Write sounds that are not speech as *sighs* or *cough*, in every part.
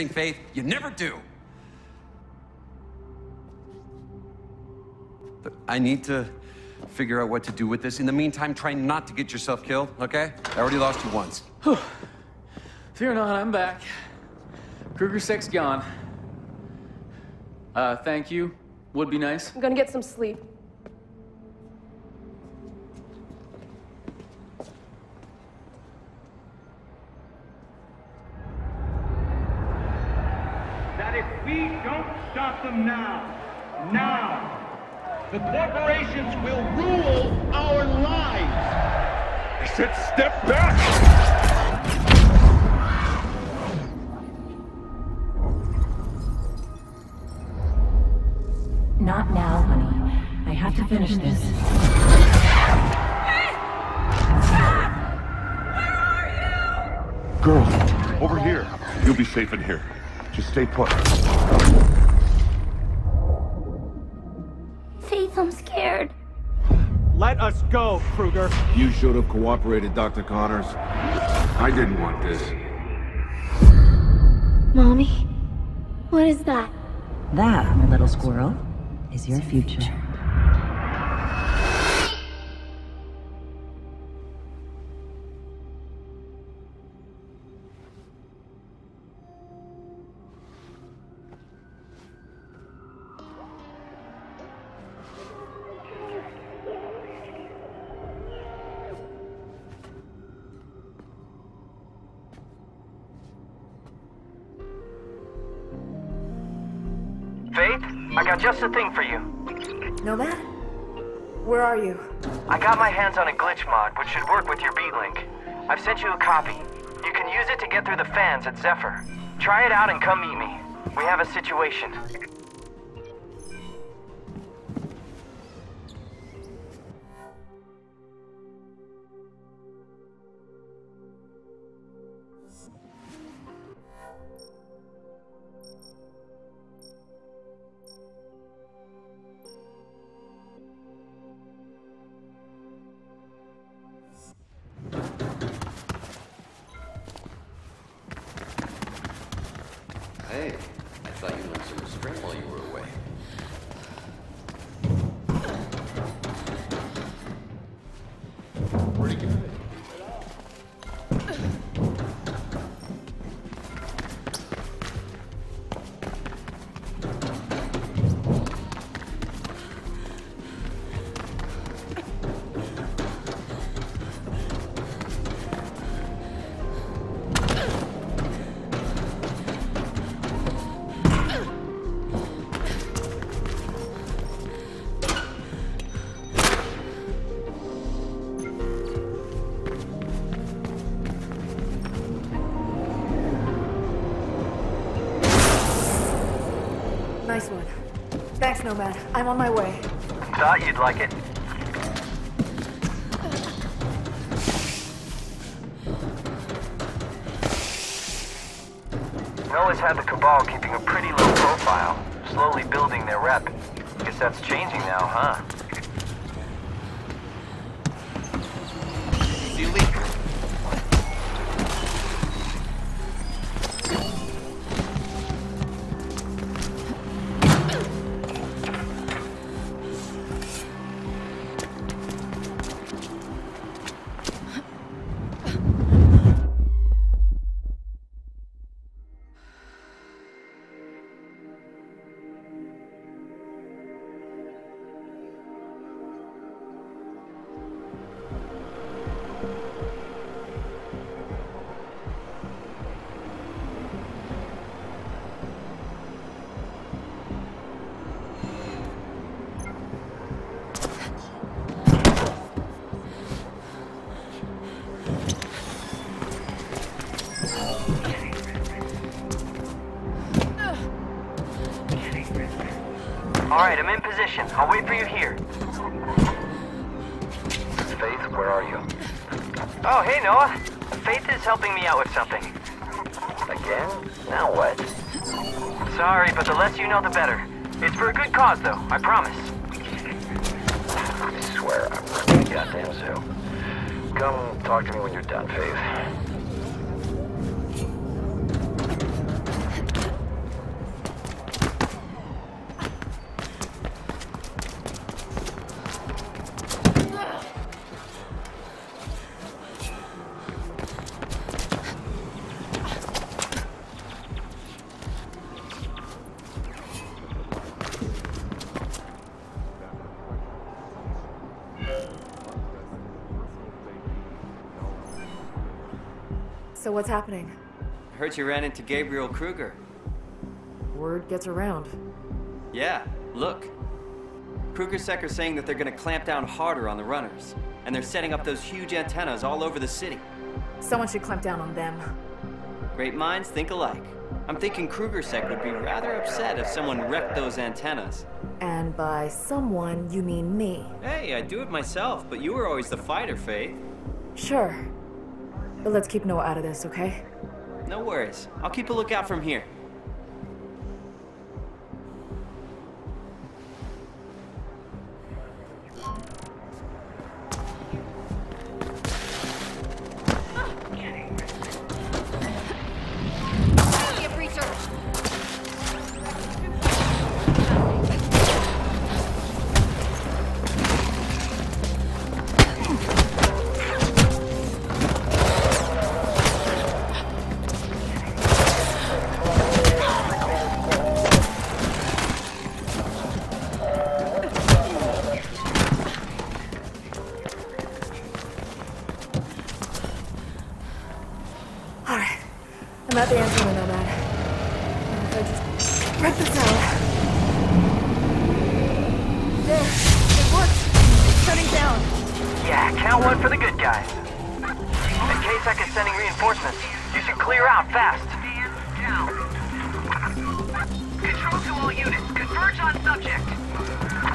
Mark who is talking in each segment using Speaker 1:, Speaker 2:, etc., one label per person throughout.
Speaker 1: thing, Faith. You never do. But I need to figure out what to do with this. In the meantime, try not to get yourself killed, okay? I already lost you once. *sighs*
Speaker 2: Fear not, I'm back. Kruger Sec gone. Uh, thank you. Would be nice.
Speaker 3: I'm gonna get some sleep.
Speaker 4: That if we don't stop them now, now, the corporations will rule our lives.
Speaker 5: I said step back!
Speaker 6: Not now, honey. I have to finish this.
Speaker 5: Girl, over here. You'll be safe in here. Just stay put.
Speaker 7: Faith, I'm scared.
Speaker 4: Let us go, Kruger.
Speaker 8: You should have cooperated, Dr. Connors. I didn't want this.
Speaker 7: Mommy, what is that?
Speaker 6: That, my little squirrel, is your future.
Speaker 9: Faith, I got just the thing for you.
Speaker 10: Nomad? Where are you?
Speaker 9: I got my hands on a glitch mod, which should work with your beatlink. I've sent you a copy. You can use it to get through the fans at Zephyr. Try it out and come meet me. We have a situation.
Speaker 1: Hey, I thought you learned some restraint while you were away.
Speaker 10: Nice one. Thanks, Nomad. I'm on my way.
Speaker 9: Thought you'd like it. Noah's had the Cabal keeping a pretty low profile, slowly building their rep. Guess that's changing now, huh?
Speaker 1: See you
Speaker 9: Alright, I'm in position. I'll wait for you here. Faith, where are you? Oh, hey, Noah. Faith is helping me out with something. Again? Now what? Sorry, but the less you know, the better. It's for a good cause, though. I promise. I swear I'm running the goddamn zoo. Come talk to me when you're done, Faith.
Speaker 10: So what's happening?
Speaker 11: I heard you ran into Gabriel Kruger.
Speaker 10: Word gets around.
Speaker 11: Yeah, look. Kruger Sec are saying that they're gonna clamp down harder on the runners. And they're setting up those huge antennas all over the city.
Speaker 10: Someone should clamp down on them.
Speaker 11: Great minds think alike. I'm thinking Kruger Sec would be rather upset if someone wrecked those antennas.
Speaker 10: And by someone, you mean me.
Speaker 11: Hey, I do it myself, but you were always the fighter, Faith.
Speaker 10: Sure. But let's keep Noah out of this, okay?
Speaker 11: No worries. I'll keep a lookout from here.
Speaker 10: I'm at the antenna, Nomad. And If I just rip this out. There. It worked. It's shutting down.
Speaker 11: Yeah, count one for the good guys. In case I is sending reinforcements, you should clear out fast.
Speaker 9: Control to all units. Converge on subject.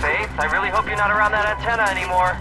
Speaker 11: Faith, I really hope you're not around that antenna anymore.